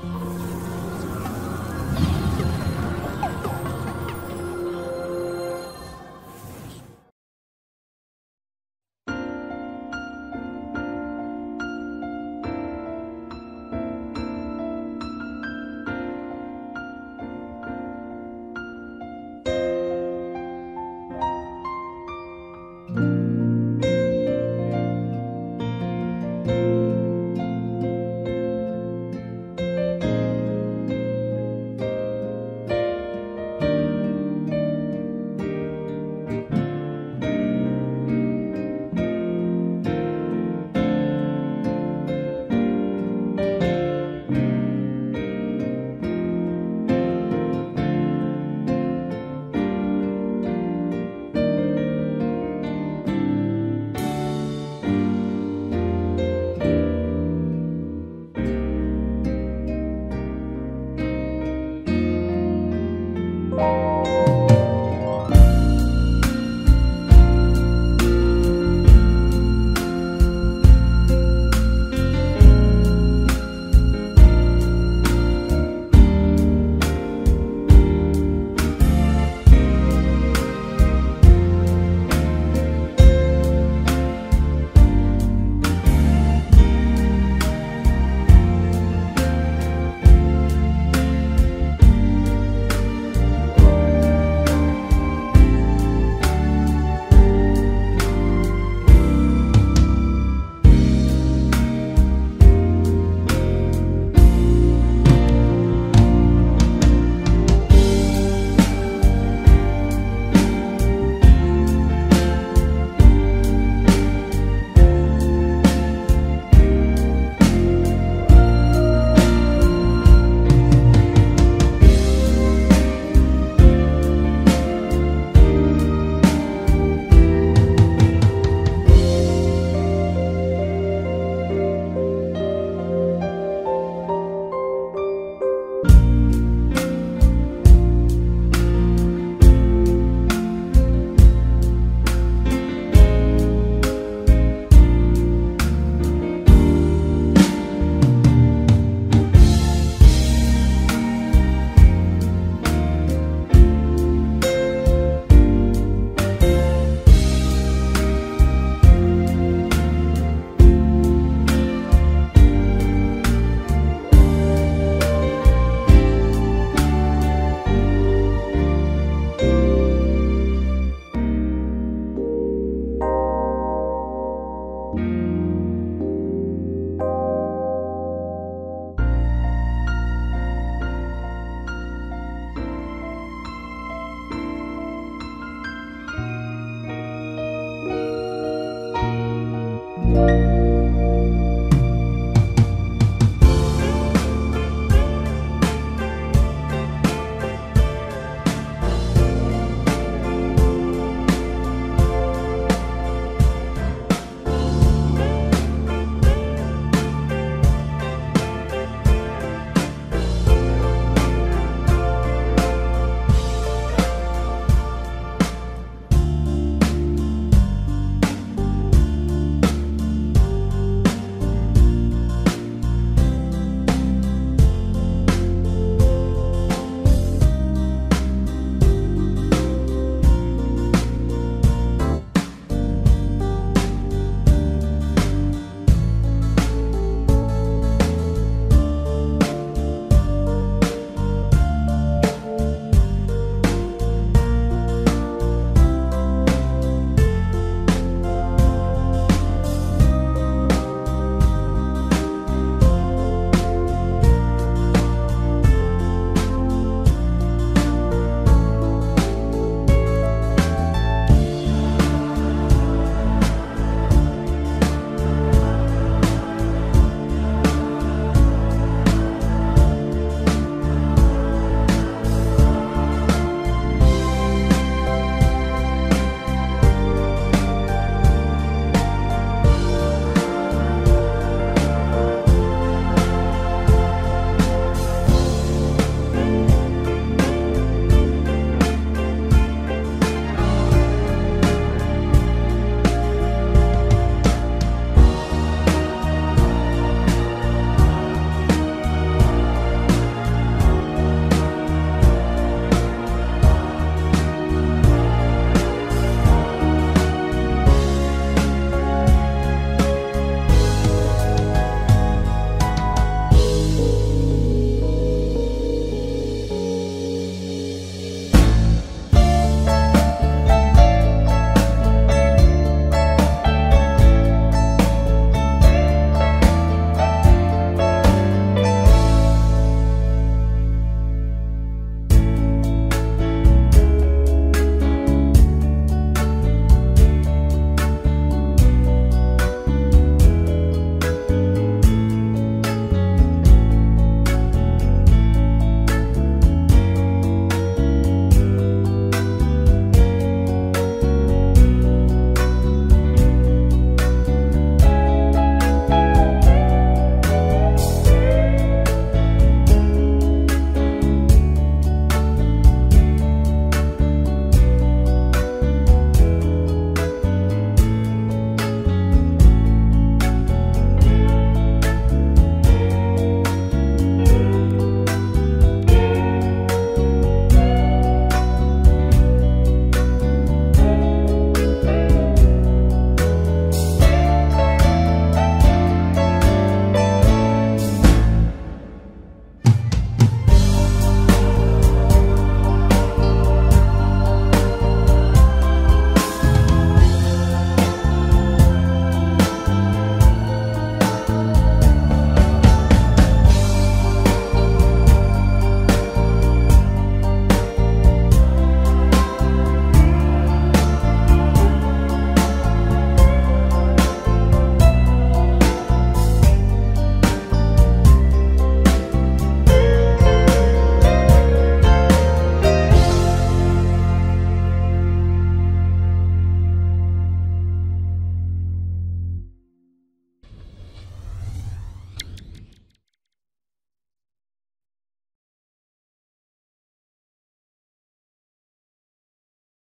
si